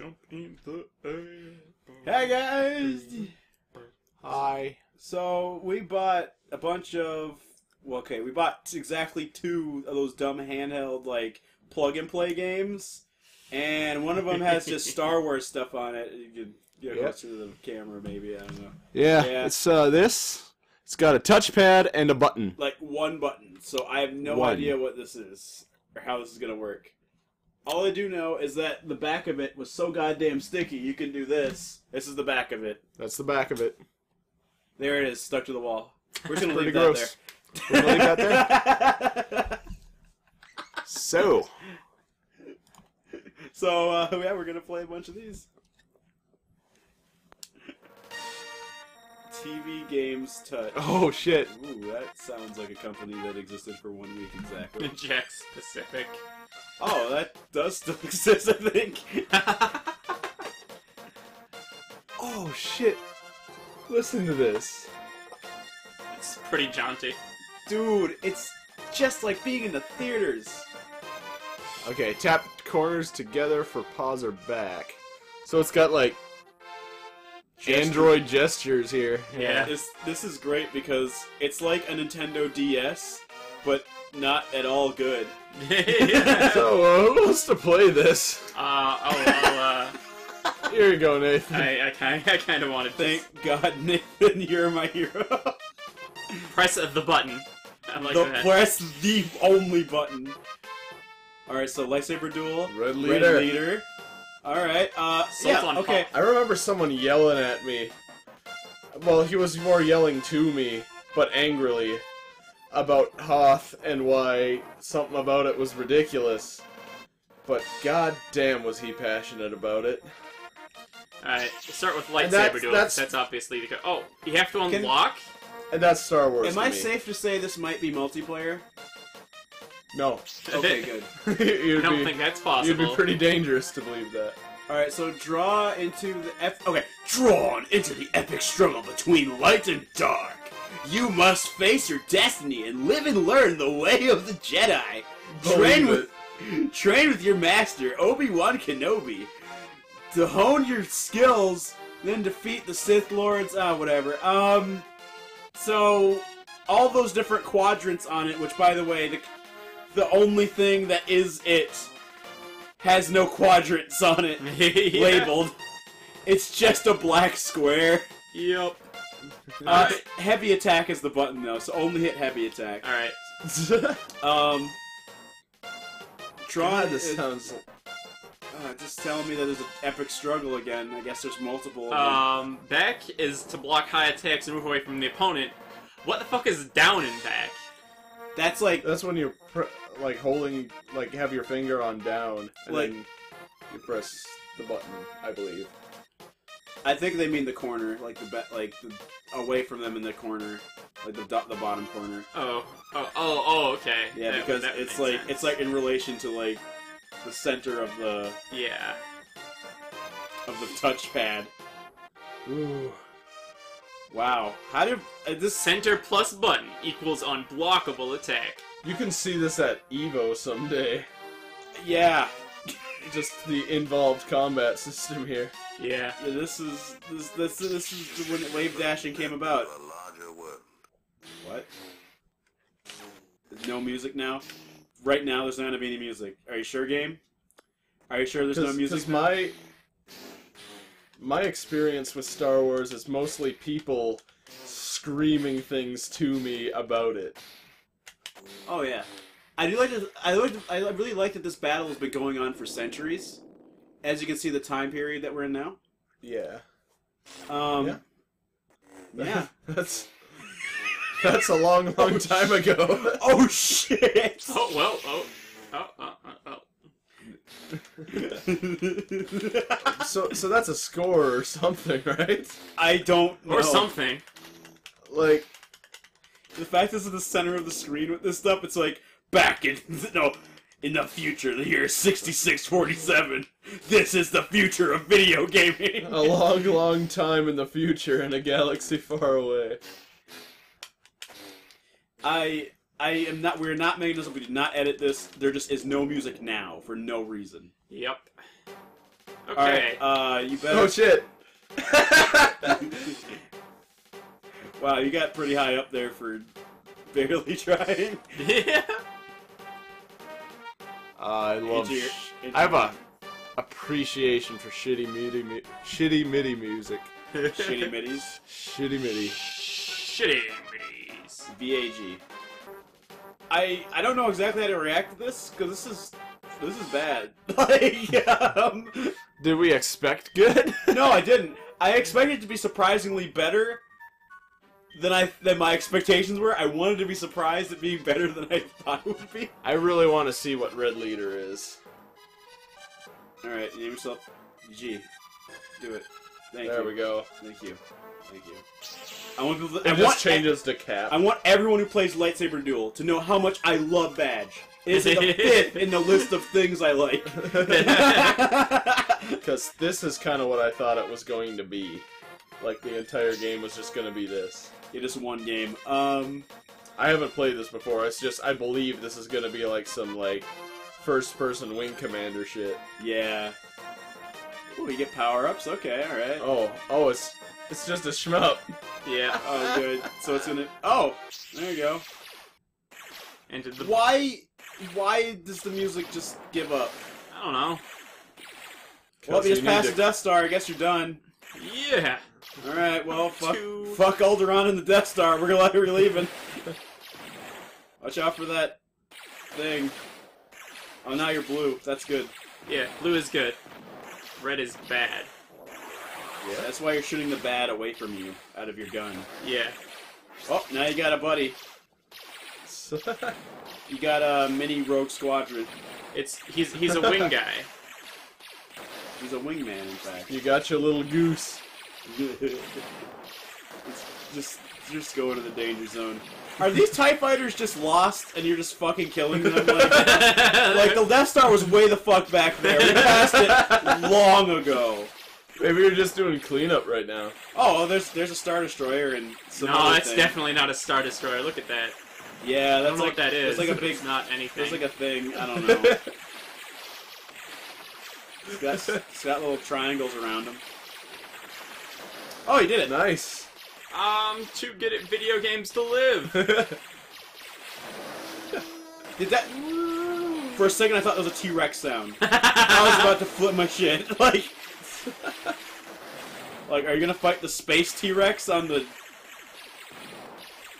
Jump in the air. Hey guys! Hi. So we bought a bunch of well, okay, we bought exactly two of those dumb handheld like plug and play games, and one of them has just Star Wars stuff on it. You can get Yep. closer to the camera, maybe I don't know. Yeah, Yeah. it's uh this. It's got a touchpad and a button. Like one button, so I have no One. idea what this is or how this is gonna work. All I do know is that the back of it was so goddamn sticky. You can do this. This is the back of it. That's the back of it. There it is, stuck to the wall. We're just gonna Pretty leave gross. We're gonna leave that there. that there. So, So uh, yeah, we're gonna play a bunch of these. TV games touch. oh shit. Ooh, that sounds like a company that existed for one week exactly. Jakks Pacific. oh, that does still exist, I think. Oh shit. Listen to this. It's pretty jaunty. Dude, it's just like being in the theaters. Okay, tap corners together for pause or back. So it's got like Android gestures here. Yeah. This this is great because it's like a Nintendo DS, but not at all good. uh, So, uh, who wants to play this? Uh, oh, well, Here you go, Nathan. uh, I, I kind, I kind of wanted to Thank God, Nathan, you're my hero. press the button. I like the press the only button. All right, so lightsaber duel, Red leader. red leader. All right, uh, Salt yeah, on okay. pop. I remember someone yelling at me. Well, he was more yelling to me, but angrily, about Hoth and why something about it was ridiculous. But god damn was he passionate about it. Alright, start with lightsaber that's- duel. that's- That's, obviously the. Co- oh, you have to Can- unlock. And that's Star Wars. Am to I me. safe to say this might be multiplayer? No. Okay, good. I you'd, don't be, think that's possible. you'd be pretty dangerous to believe that. All right, so draw into the F. Okay, drawn into the epic struggle between light and dark. You must face your destiny and live and learn the way of the Jedi. Train Believe with, train with your master Obi Wan Kenobi to hone your skills, then defeat the Sith Lords. Ah, whatever. Um, so all those different quadrants on it. Which, by the way, the the only thing that is it has no quadrants on it Yeah. labeled. It's just a black square. Yep. Uh, heavy attack is the button though, so only hit heavy attack. Alright. Um, draw God, this is- sounds. uh, just telling me that there's an epic struggle again. I guess there's multiple. Um, back is to block high attacks and move away from the opponent. What the fuck is down in back? That's like That's when you're pr- like holding, like have your finger on down, and Like- then you press the button. I believe. I think they mean the corner, like the be- like the, away from them in the corner, like the do- the bottom corner. Oh, oh, oh, oh okay. Yeah, That- because that would it's make like sense. it's like in relation to like the center of the yeah. of the touchpad. Ooh. Wow, how do uh, this? Center plus button equals unblockable attack. You can see this at Evo someday. Yeah, Just the involved combat system here. Yeah. Yeah, this is this this this is when wave dashing came about. What? There's no music now. Right now, there's not gonna be any music. Are you sure, game? Are you sure there's no music? Because my my experience with Star Wars is mostly people screaming things to me about it. Oh yeah, I do like. To, I like. I really like that this battle has been going on for centuries. As you can see, the time period that we're in now. Yeah. Um, Yeah. yeah. that's that's a long, long time ago. oh shit! Oh well. Oh. Oh. Oh. So so that's a score or something, right? I don't know. Or something. Like The fact this is the center of the screen with this stuff, it's like back in no in the future, the year sixty six forty seven. This is the future of video gaming. a long, long time in the future in a galaxy far away. I I am not. We're not making this. up. We did not edit this. There just is no music now for no reason. Yep. Okay. Alright, uh, you better. Oh shit! wow, you got pretty high up there for barely trying. yeah. I love. Your- sh- I have a appreciation for shitty MIDI, mu- shitty MIDI music. shitty middies. Shitty MIDI. Shitty middies. VAG. I I don't know exactly how to react to this because this is this is bad. like, um, Did we expect good? no, I didn't. I expected it to be surprisingly better than I than my expectations were. I wanted to be surprised at being better than I thought it would be. I really want to see what Red Leader is. All right, name yourself G. Do it. Thank there you. There we go. Thank you. Thank you. I want people. It I just want changes to Cap. I want everyone who plays lightsaber duel to know how much I love Badge. It is the fifth in the list of things I like. Because this is kind of what I thought it was going to be. Like the entire game was just going to be this. it is one game. Um, I haven't played this before. It's just I believe this is going to be like some like first-person wing commander shit. yeah. Ooh, you get power ups. Okay, all right. Oh, oh, it's it's just a shmup. Yeah. Oh, good. So it's gonna. Oh, there you go. Into the. Why? Why does the music just give up? I don't know. Well, if you just passed to- the Death Star, I guess you're done. Yeah. All right. Well, fuck, Two. fuck Alderaan and the Death Star. We're gonna we're leaving. Watch out for that thing. Oh, now you're blue. That's good. Yeah. Blue is good. Red is bad. Yeah. That's why you're shooting the bad away from you out of your gun. Yeah. Oh, now you got a buddy. You got a mini rogue squadron. It's he's he's a wing guy. He's a wingman, in fact. you got your little goose. It's just just go into the danger zone. Are these TIE fighters just lost and you're just fucking killing them? Like, like the Death Star was way the fuck back there. We passed it long ago. Maybe you're just doing cleanup right now. Oh, there's there's a Star Destroyer and some no, other that's thing. definitely not a star destroyer. Look at that. Yeah, I that's don't know like what that is. It's like a big. It's not anything. It's like a thing. I don't know. It's got, it's got little triangles around him. Oh, he did it. nice. um to get it video games to live. Did that? For a second, I thought that was a T-Rex sound. I was about to flip my shit. Like, like, are you gonna fight the space T-Rex on the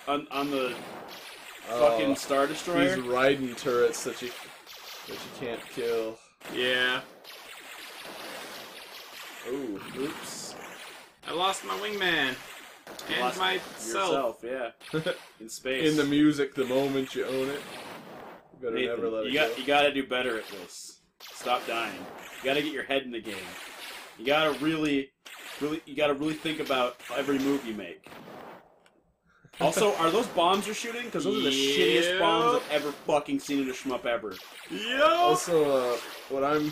on on the fucking Oh, Star Destroyer? These riding turrets that you that you can't kill. yeah. Ooh, oops. I lost my wingman. And Lost myself. Yourself, yeah. In space. In the music, the moment you own it, you better Nathan, never let it you got go. you got to do better at this. Stop dying. You got to get your head in the game. You got to really, really, you got to really think about every move you make. Also, are those bombs you're shooting? Because those are the shittiest bombs I've ever fucking seen in a shmup ever. Yo. Also, uh, what I'm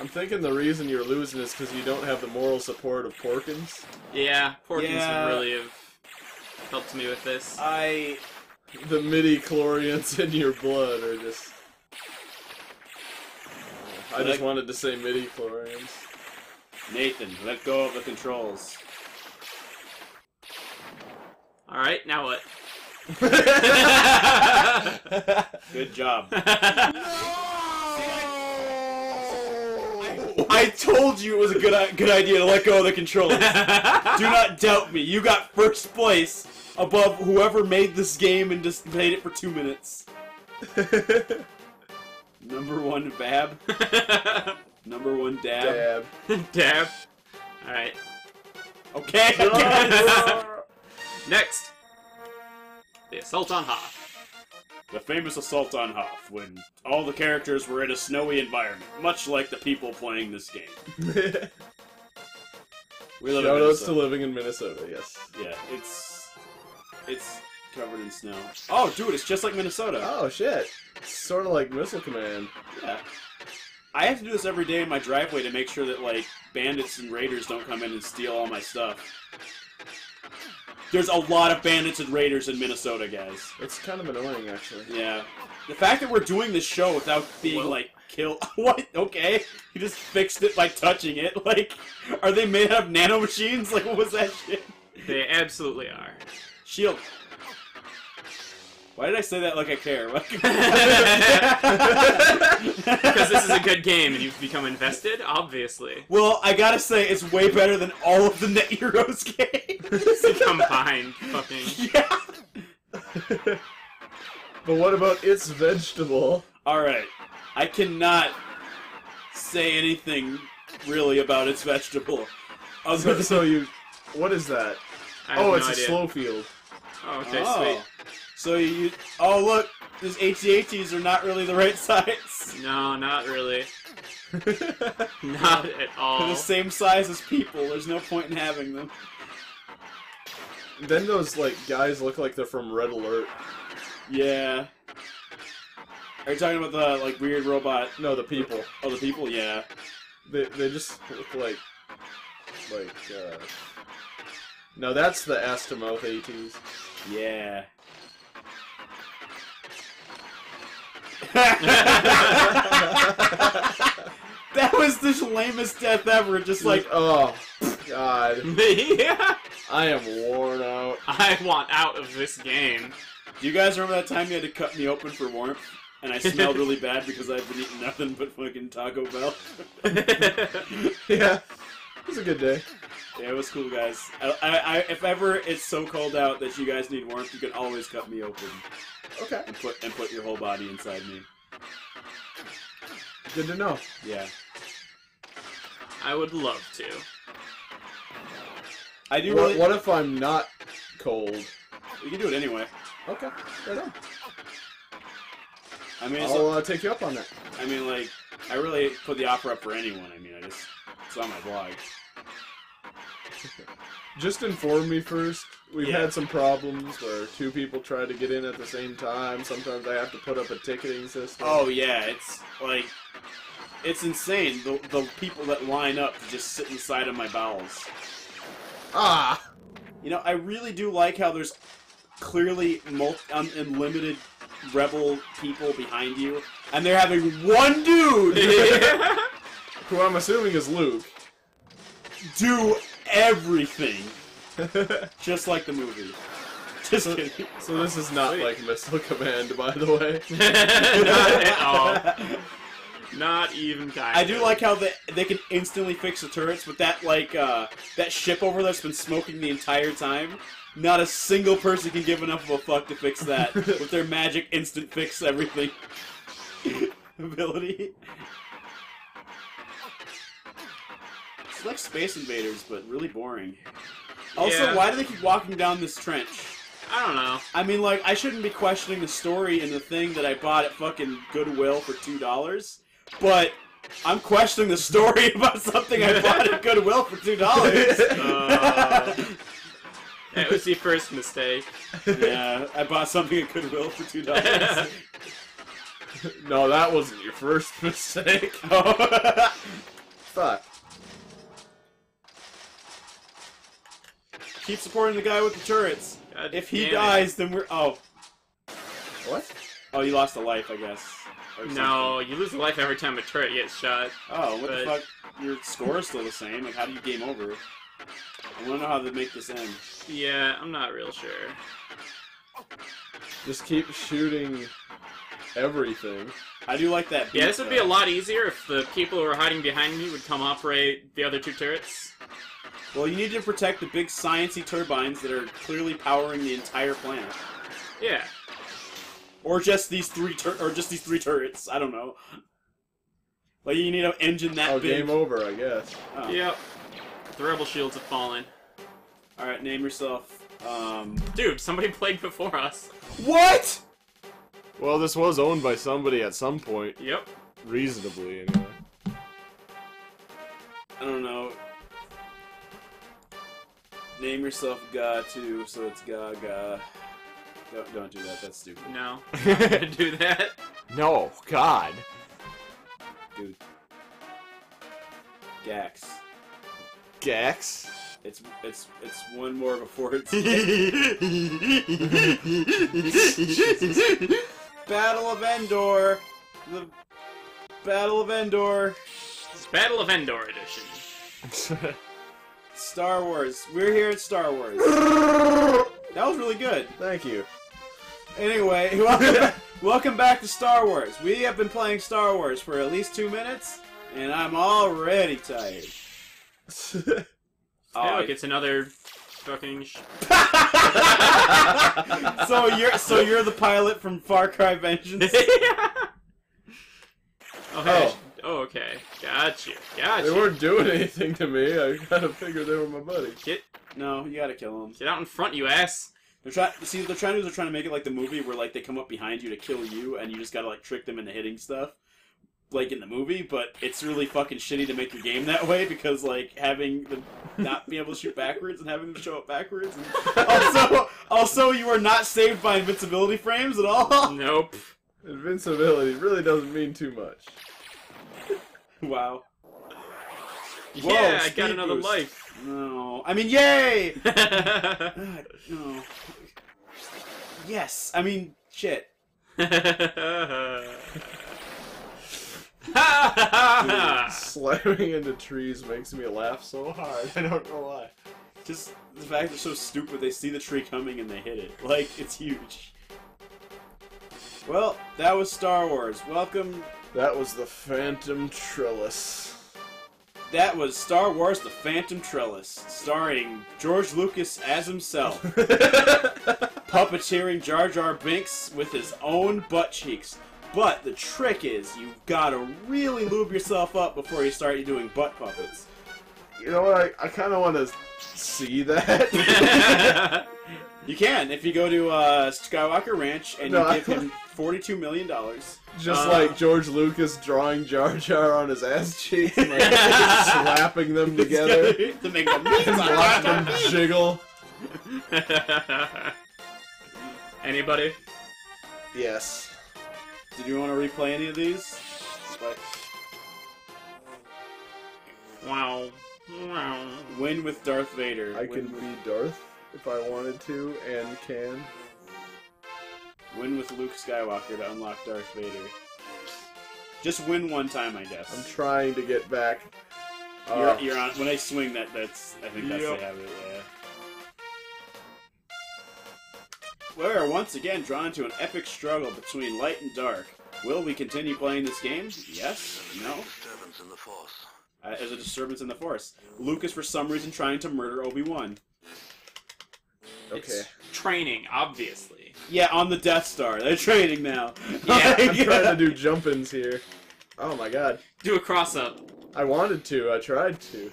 I'm thinking the reason you're losing is because you don't have the moral support of Porkins. Yeah, Porkins Yeah. would really have helped me with this. I The midi-chlorians in your blood are just. I just Like- wanted to say midi chlorians. Nathan, let go of the controls. All right, now what? Good job. I told you it was a good uh, good idea to let go of the controls. Do not doubt me. You got first place above whoever made this game and just played it for two minutes. Number one, Bab. Number one, Dab. Dab. Dab. All right. Okay, Next, the assault on Hoth. The famous assault on Hoth, when all the characters were in a snowy environment, much like the people playing this game. We live in Shoutouts to Minnesota. living in Minnesota, yes. Yeah, it's it's covered in snow. Oh, dude, it's just like Minnesota. Oh shit. It's Sort of like Missile Command. Yeah. I have to do this every day in my driveway to make sure that like bandits and raiders don't come in and steal all my stuff. There's a lot of bandits and raiders in Minnesota, guys. It's kind of annoying, actually. Yeah. The fact that we're doing this show without being Well- like killed... What? Okay. He just fixed it by touching it. Like, are they made out of nanomachines? Like, what was that shit? They absolutely are. Shield. Why did I say that like I care? Because this is a good game and you've become invested, obviously. well, I gotta say, it's way better than all of the Net Heroes games. Combined, fucking. yeah. But what about its vegetable? Alright. I cannot say anything really about its vegetable. Other So, than so you, what is that? I have Oh, no it's idea. a slow field. Oh, okay, oh. So you. Oh, look! These AT-ATs are not really the right size. No, not really. Not at They're all. the same size as people. There's no point in having them. Then those like guys look like they're from Red Alert. Yeah. Are you talking about the like weird robot? No, the people. Oh, the people. Yeah. They they just look like like. uh... No, that's the Astomouth ATs. Yeah. that was the lamest death ever. Just like oh god, yeah. I am worn out. I want out of this game. Do you guys remember that time you had to cut me open for warmth? And I smelled really bad because I've been eating nothing but fucking Taco Bell. Yeah, it was a good day. Yeah, it was cool, guys. I, I, I, if ever it's so cold out that you guys need warmth, you can always cut me open Okay, and put and put your whole body inside me. good to know. Yeah, I would love to. I do. What, Really, what if I'm not cold? We can do it anyway. Okay, right on. I mean, I'll uh, take you up on that. I mean, like, I really put the offer up for anyone. I mean, I just it's on my blog. Just inform me first. We've Yeah. had some problems where two people try to get in at the same time. Sometimes I have to put up a ticketing system. Oh yeah, it's like it's insane. The the people that line up to just sit inside of my bowels. ah! You know, I really do like how there's clearly multi- un- unlimited rebel people behind you, and they're having one dude Who I'm assuming is Luke. Do everything, just like the movie. Just kidding. So this is not Sweet. like Missile Command, by the way. Not at all. Not even kind. I do like how they they can instantly fix the turrets, but that like uh, that ship over there's been smoking the entire time. Not a single person can give enough of a fuck to fix that with their magic instant fix everything ability. It's like Space Invaders, but really boring. Also, Yeah. why do they keep walking down this trench? I don't know. I mean, like, I shouldn't be questioning the story in the thing that I bought at fucking Goodwill for two dollars, but I'm questioning the story about something I bought at Goodwill for two dollars. Uh, That was your first mistake. yeah, I bought something at Goodwill for two dollars. no, that wasn't your first mistake. Fuck. Keep supporting the guy with the turrets. God If he damn it. dies, then we're oh What? oh you lost a life, I guess. No, you lose a life every time a turret gets shot. Oh, what the fuck? Your score is still the same. Like, how do you game over? I want to know how they make this end. Yeah, I'm not real sure. Just keep shooting everything. I do like that. Yeah, this would be a lot easier if the people who are hiding behind me would come operate the other two turrets. Well, you need to protect the big sciency turbines that are clearly powering the entire planet, Yeah. or just these three tur- or just these three turrets. I don't know. Like you need an engine that Oh, big. game over, I guess. Oh. Yep. The rebel shields have fallen. All right, name yourself. Um. Dude, somebody played before us. What? Well, this was owned by somebody at some point, Yep. reasonably anyway. I don't know. Name yourself Ga too, so it's Gaga. Don't, don't do that. That's stupid, No. I'm not gonna do that. No, God. dude. Gax. Gex. It's it's it's one more before it's Battle of Endor. The Battle of Endor. It's Battle of Endor edition. Star Wars. We're here at Star Wars. That was really good. Thank you. Anyway, welcome back, welcome back to Star Wars. We have been playing Star Wars for at least two minutes, and I'm already tired. Hey, Oh, look, it's another fucking. Sh- so you're so you're the pilot from Far Cry Vengeance. oh, hey. Oh, okay. Got you. Got They you. weren't doing anything to me. I kind of figured they were my buddy. Get No, you gotta kill him. get out in front, you ass. They're trying. See, they're trying to. They're trying to make it like the movie where like they come up behind you to kill you, and you just gotta like trick them into hitting stuff, like in the movie. But it's really fucking shitty to make the game that way because like having them not be able to shoot backwards and having them show up backwards. And also, also you are not saved by invincibility frames at all. Nope. Invincibility really doesn't mean too much. Wow. Yeah, I got another boost. life. No, I mean, yay! God, no. Yes, I mean, shit. Slamming into trees makes me laugh so hard. I don't know why. Just the fact they're so stupid, they see the tree coming and they hit it. Like, it's huge. Well, that was Star Wars. Welcome. That was the Phantom Trellis. That was Star Wars The Phantom Trellis, starring George Lucas as himself, puppeteering Jar Jar Binks with his own butt cheeks. But the trick is, you've gotta really lube yourself up before you start doing butt puppets. you know what? I, I kind of want to see that. You can if you go to uh, Skywalker Ranch and No, you give him forty-two million dollars. Just Uh. like George Lucas drawing Jar Jar on his ass cheeks and like slapping them together to make them. watch them jiggle. Anybody? Yes. Did you want to replay any of these? But Wow. Wow. win with Darth Vader. I win can with, be Darth if I wanted to and can. Win with Luke Skywalker to unlock Darth Vader. Just win one time, I guess. I'm trying to get back. Uh, You're, you're on. When I swing, that that's. I think that's Yep. the habit. Yeah. We're once again drawn to an epic struggle between light and dark. Will we continue playing this game? Yes. No. disturbance in the force. Uh, as a disturbance in the Force. Luke is for some reason trying to murder Obi Wan. okay. It's training, obviously. Yeah, on the Death Star. They're training now. Yeah, I'm trying to do jump-ins here. Oh my god. Do a cross up. I wanted to. I tried to.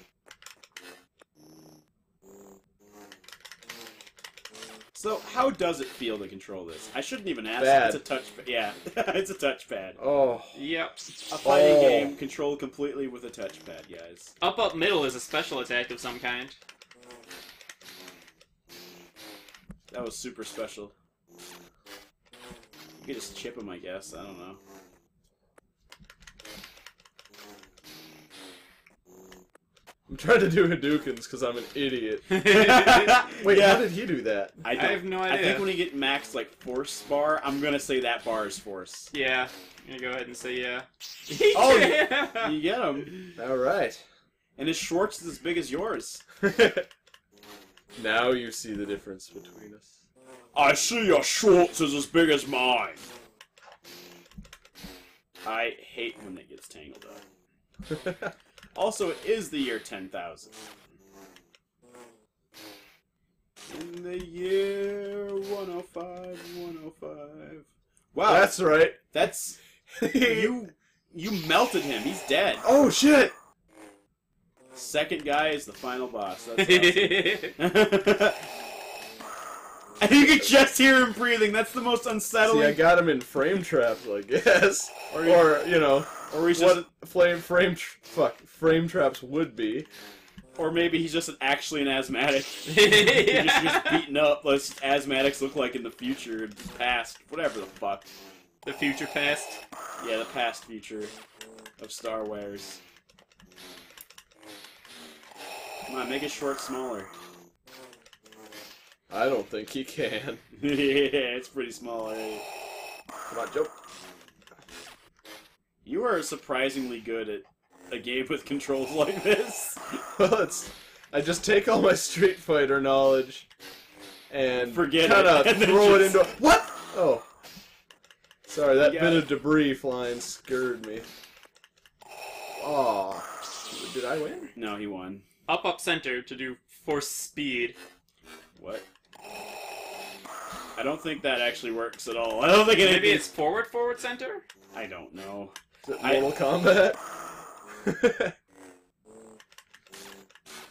So, how does it feel to control this? I shouldn't even ask. Bad. It's a touch. Yeah, it's a touchpad. Oh. Yep. A fighting Oh. game controlled completely with a touchpad, guys. Up up middle is a special attack of some kind. That was super special. You could just chip him, I guess. I don't know. I'm trying to do Hadoukens because I'm an idiot. Wait, Yeah. how did he do that? I, I have no idea. I think when you get max like force bar, I'm gonna say that bar is force. Yeah. I'm gonna go ahead and say yeah. Oh, yeah. You get him, All right. and his Schwartz is as big as yours. now you see the difference between us. I see your Schwartz is as big as mine. I hate when it gets tangled up. Also, it is the year 10,000. In the year 105, 105. Wow, That's right. that's you. You melted him. He's dead. Oh shit! Second guy is the final boss. That's awesome. and you can just hear him breathing. That's the most See, I got him in frame traps, I guess. Or Or, you- you know, or he's just, what flame frame tr- fuck frame traps would be. or maybe he's just an, actually an asthmatic. Yeah. Just, you're just beaten up. Like asthmatics look like in the future, and past, whatever the fuck. the future past. Yeah, the past future of Star Wars. Come on, make it short smaller. I don't think he can. yeah, it's pretty small. eh? Come on, Joe. You You are surprisingly good at a game with controls like this. Well, it's I just take all my Street Fighter knowledge and Forget kind it, of and then throw it just- into what? Oh, sorry, that bit got of debris flying scared me. Oh, did I win? No, he won. Up, up, center to do force speed. What? I don't think that actually works at all. I don't think it. Maybe it's forward, forward, center? I don't know. Is it I- Mortal Kombat?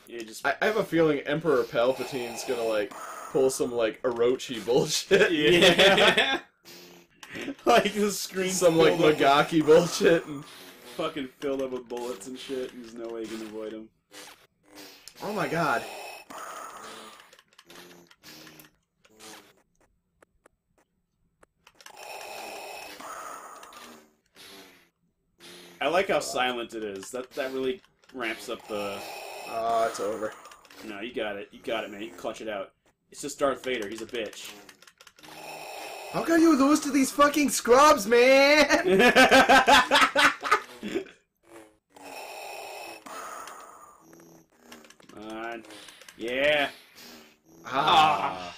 You just I, I have a feeling Emperor Palpatine's gonna like pull some like Orochi bullshit. Yeah. like the screen Some like filled up Magaki bullshit. And... fucking filled up with bullets and shit. There's no way you can avoid him. Oh my god. I like how silent it is. That that really ramps up the. Ah, it's over. No, you got it. You got it, man. You clutch it out. It's just Darth Vader. He's a bitch. How can you lose to these fucking scrubs, man? Come on. Yeah. Ah.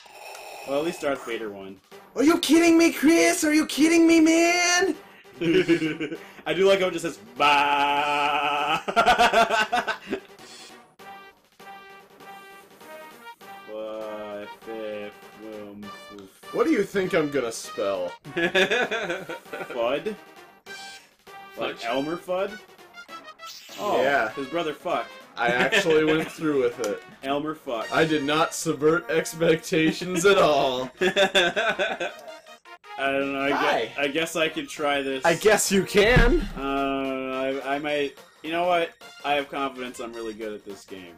Well, at least Darth Vader won. Are you kidding me, Chris? Are you kidding me, man? I do like how it just says "ba." Five, fifth, boom, foof. What do you think I'm gonna spell? Fudd? Like Elmer Fudd? Oh, Yeah. his brother Fuck. I actually went through with it. Elmer Fuck. I did not subvert expectations at all. I don't know. I, Hi. guess, I guess I could try this. I guess you can. Uh, I, I might. You know what? I have confidence I'm really good at this game.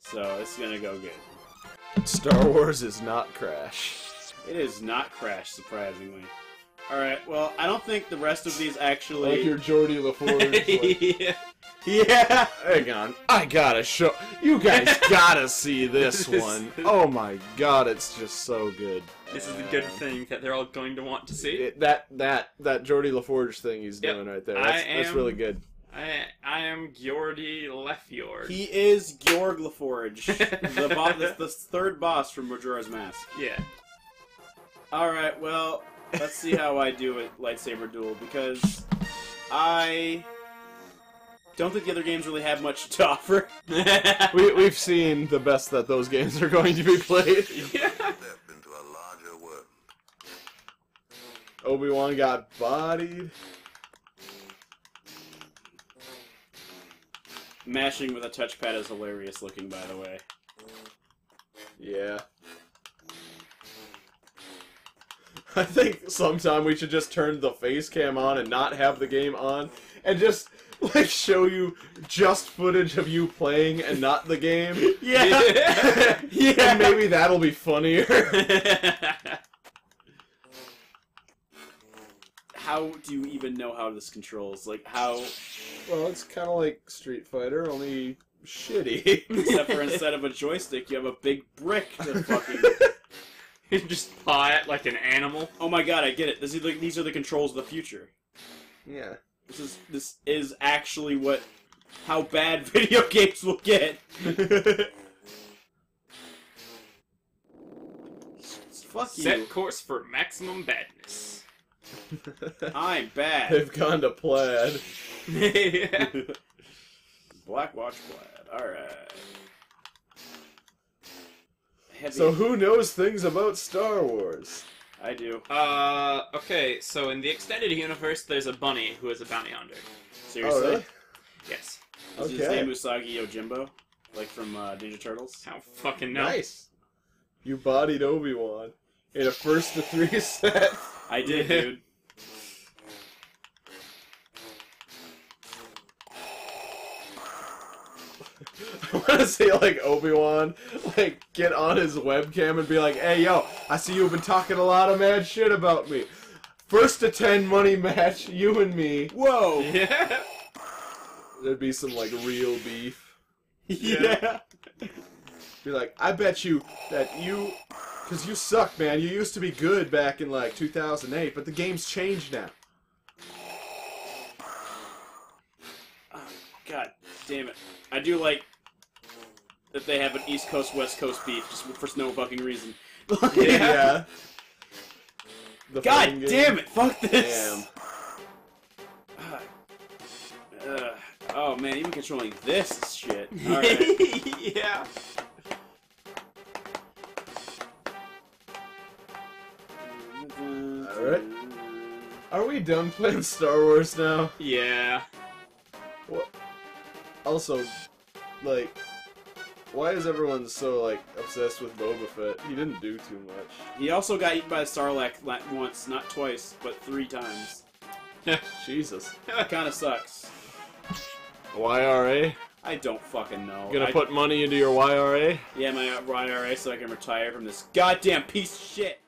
So it's gonna go good. Star Wars is not Crash. It is not Crash, surprisingly. Alright, well, I don't think the rest of these actually. Like your Geordie LaForge. like, yeah. yeah! Hang on, I gotta show. You guys gotta see this one. Oh my god, it's just so good. This is a good thing that they're all going to want to see. It, that that that Geordie LaForge thing he's Yep. doing right there. I That's, that's really good. I I am Geordie Lefjord. He is Georg LaForge, the, bo- the, the third boss from Majora's Mask. Yeah. Alright, well, let's see how I do at Lightsaber Duel, because I don't think the other games really have much to offer. We we've seen the best that those games are going to be played. yeah. step into a larger world. Obi Wan got bodied. Mashing with a touchpad is hilarious looking, by the way. Yeah. I think sometime we should just turn the face cam on and not have the game on and just like show you just footage of you playing and not the game. Yeah! And maybe that'll be funnier. how do you even know how this controls? Like, how. well, it's kind of like Street Fighter, only shitty. Except for instead of a joystick, you have a big brick to fucking. You just paw it like an animal. Oh my god, I get it. This is like, these are the controls of the future. yeah. This is this is actually what how bad video games will get. Fuck you. Set course for maximum badness. I'm bad. They've gone to plaid. yeah. Black Watch Plaid. Alright. Heavy. So who knows things about Star Wars? I do. Uh, okay, so in the extended universe, there's a bunny who is a bounty hunter. Seriously? Oh, really? Yes. Is his Okay. name Usagi Yojimbo? Like from uh, Ninja Turtles? How fucking no. Nice. You bodied Obi Wan in a first to three set. I did, dude. I want to see like Obi Wan, like get on his webcam and be like, "Hey, yo, I see you've been talking a lot of mad shit about me. First to ten money match, you and me. Whoa! Yeah. There'd be some like real beef. Yeah. Be like, I bet you that you, cause you suck, man. You used to be good back in like 2008, but the game's changed now. Oh, God damn it. I do like that they have an East Coast West Coast beef just for no fucking reason. yeah. The God damn it! Fuck this. Damn. Uh, oh man, even controlling this is shit. Alright. yeah. Alright. Are we done playing Star Wars now? Yeah. What? Also, like, why is everyone so like obsessed with Boba Fett? He didn't do too much. He also got eaten by a Sarlacc la- once, not twice, but three times. Jesus. That Kinda sucks. YRA? I don't fucking know. You gonna I- put money into your YRA? Yeah, my YRA so I can retire from this goddamn piece of shit.